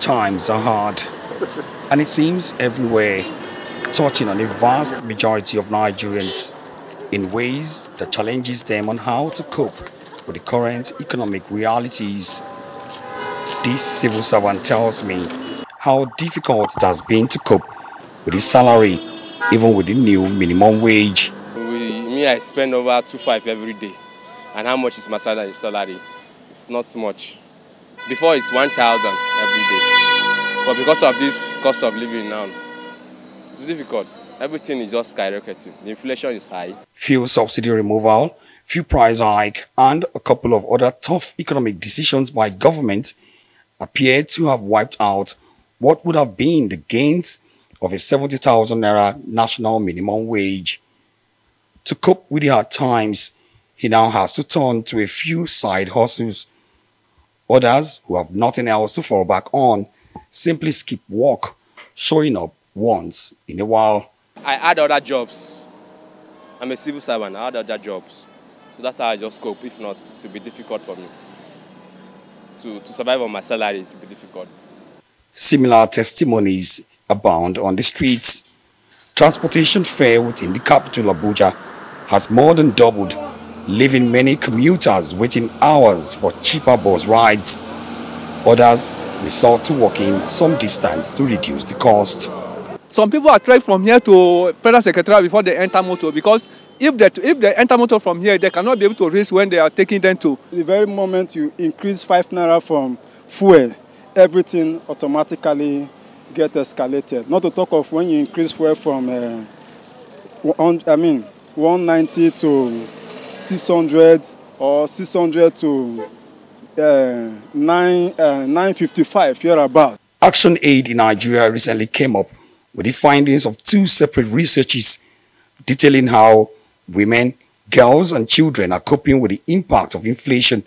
Times are hard, and it seems everywhere, touching on a vast majority of Nigerians in ways that challenges them on how to cope with the current economic realities. This civil servant tells me how difficult it has been to cope with his salary, even with the new minimum wage. Me, I spend over two five every day. And how much is my salary? salary? It's not much. Before it's 1,000 every day. But because of this cost of living now, it's difficult. Everything is just skyrocketing. The inflation is high. Fuel subsidy removal, fuel price hike, and a couple of other tough economic decisions by government appear to have wiped out what would have been the gains of a 70,000 naira national minimum wage. To cope with the hard times, he now has to turn to a few side hustles. Others who have nothing else to fall back on simply skip work, showing up once in a while. I had other jobs. I'm a civil servant, I had other jobs. So that's how I just cope. If not, it will be difficult for me. To, to survive on my salary, it will be difficult. Similar testimonies abound on the streets. Transportation fare within the capital Abuja has more than doubled leaving many commuters waiting hours for cheaper bus rides. Others resort to walking some distance to reduce the cost. Some people are trying from here to Federal Secretariat before they enter motor because if they, if they enter motor from here, they cannot be able to race when they are taking them to. The very moment you increase 5 naira from fuel, everything automatically get escalated. Not to talk of when you increase fuel from, uh, I mean, 190 to 600 or 600 to uh, 9, uh, 955 hereabout. Action Aid in Nigeria recently came up with the findings of two separate researches detailing how women, girls and children are coping with the impact of inflation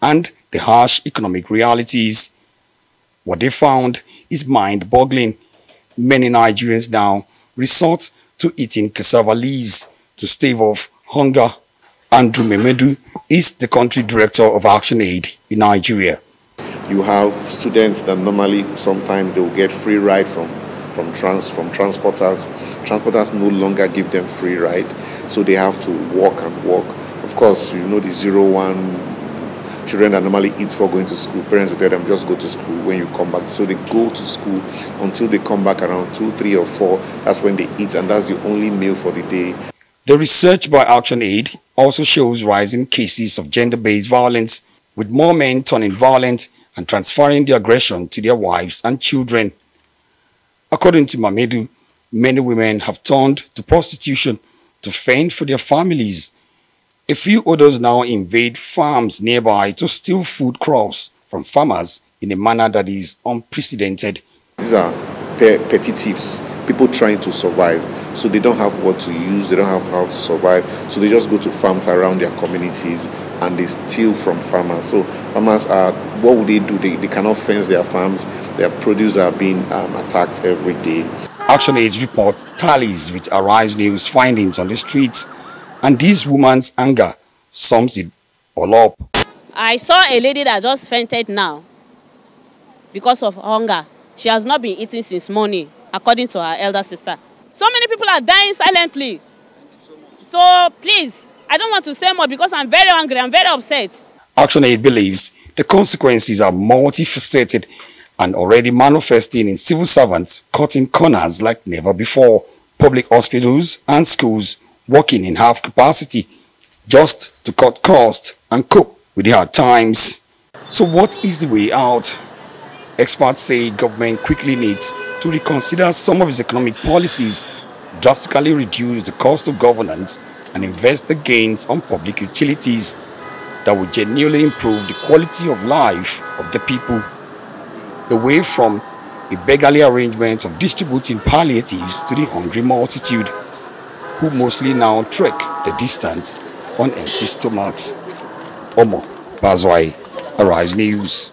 and the harsh economic realities. What they found is mind-boggling. Many Nigerians now resort to eating cassava leaves to stave off hunger Andrew Mamedu is the country director of Action Aid in Nigeria. You have students that normally sometimes they will get free ride from from trans from transporters. Transporters no longer give them free ride, so they have to walk and walk. Of course, you know the zero one children that normally eat before going to school. Parents will tell them just go to school when you come back. So they go to school until they come back around two, three, or four. That's when they eat, and that's the only meal for the day. The research by Action Aid also shows rising cases of gender-based violence, with more men turning violent and transferring the aggression to their wives and children. According to Mamedu, many women have turned to prostitution to fend for their families. A few others now invade farms nearby to steal food crops from farmers in a manner that is unprecedented. These are petty thieves, people trying to survive. So they don't have what to use, they don't have how to survive. So they just go to farms around their communities and they steal from farmers. So farmers are, what would they do? They, they cannot fence their farms. Their produce are being um, attacked every day. Action Aid's report tallies with Arise News findings on the streets and this woman's anger sums it all up. I saw a lady that just fainted now because of hunger. She has not been eating since morning, according to her elder sister. So many people are dying silently. So please, I don't want to say more because I'm very angry, I'm very upset. Action Aid believes the consequences are multifaceted and already manifesting in civil servants cutting corners like never before. Public hospitals and schools working in half capacity just to cut costs and cope with the hard times. So what is the way out? Experts say government quickly needs to reconsider some of its economic policies, drastically reduce the cost of governance and invest the gains on public utilities that will genuinely improve the quality of life of the people. Away from a beggarly arrangement of distributing palliatives to the hungry multitude, who mostly now trek the distance on empty stomachs. Omo Bazwai, Arise News.